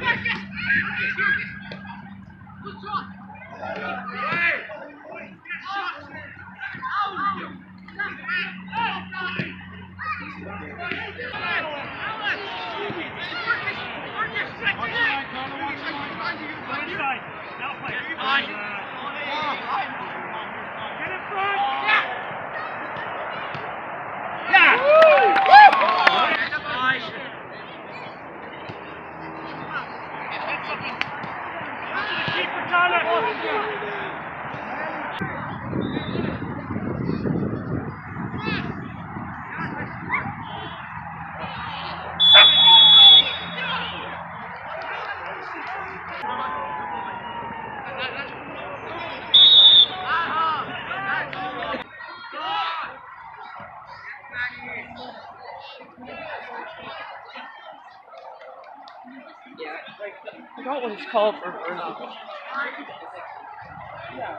Thank you. I forgot what it's called for version. Yeah.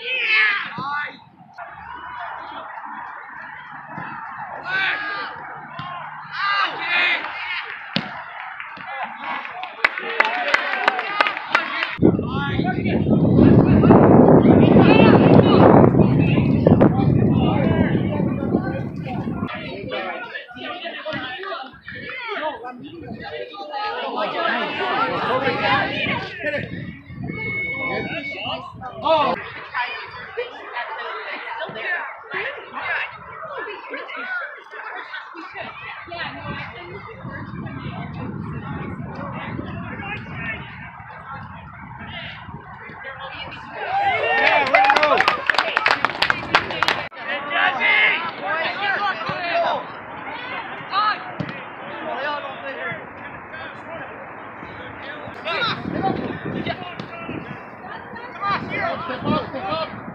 Yeah. Oh! Step up, step up.